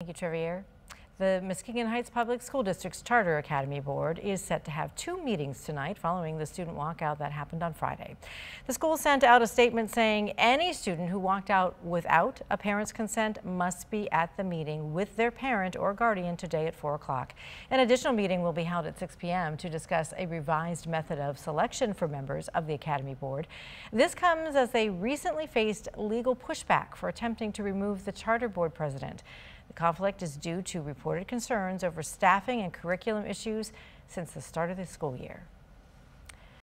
Thank you, Trevier. The Muskegon Heights Public School District's Charter Academy Board is set to have two meetings tonight following the student walkout that happened on Friday. The school sent out a statement saying any student who walked out without a parent's consent must be at the meeting with their parent or guardian today at 4 o'clock. An additional meeting will be held at 6 p.m. to discuss a revised method of selection for members of the Academy Board. This comes as they recently faced legal pushback for attempting to remove the Charter Board president. The conflict is due to reported concerns over staffing and curriculum issues since the start of the school year.